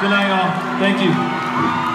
Good night, y'all. Thank you.